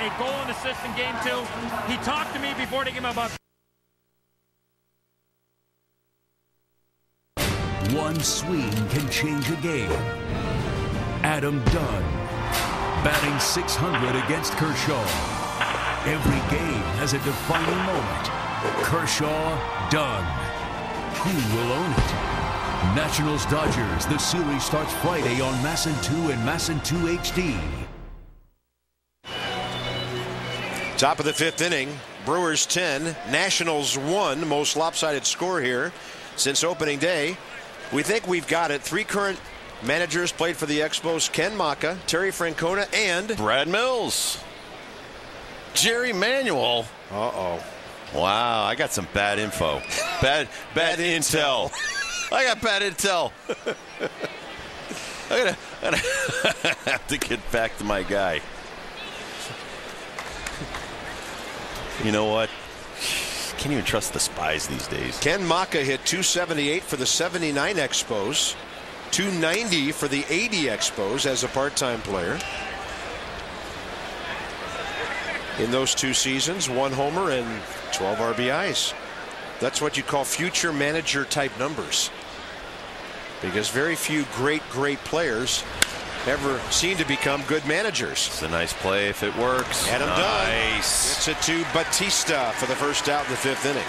a goal and assist in game two. He talked to me before the game about One swing can change a game. Adam Dunn, batting 600 against Kershaw. Every game has a defining moment. Kershaw, Dunn. Who will own it? Nationals Dodgers. The series starts Friday on MASN 2 and MASN 2 HD. Top of the fifth inning. Brewers 10, Nationals 1. Most lopsided score here since opening day. We think we've got it. Three current managers played for the Expos Ken Macha, Terry Francona, and Brad Mills. Jerry Manuel. Uh oh. Wow, I got some bad info. Bad bad, intel. I got bad intel. I gotta, I gotta have to get back to my guy. You know what? Can't even trust the spies these days. Ken Macha hit 278 for the 79 Expos, 290 for the 80 Expos as a part-time player. In those two seasons, one homer and 12 RBIs. That's what you call future manager type numbers. Because very few great, great players ever seem to become good managers. It's a nice play if it works. Adam nice. Dunn to Batista for the first out in the fifth inning.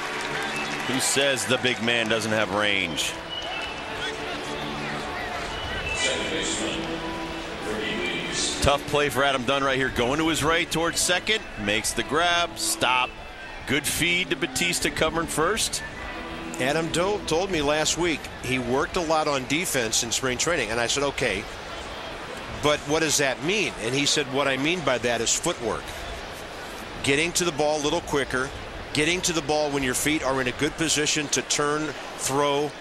Who says the big man doesn't have range? Tough play for Adam Dunn right here. Going to his right towards second. Makes the grab. Stop. Good feed to Batista covering first. Adam Doe told me last week he worked a lot on defense in spring training. And I said, okay, but what does that mean? And he said, what I mean by that is footwork. Getting to the ball a little quicker, getting to the ball when your feet are in a good position to turn, throw,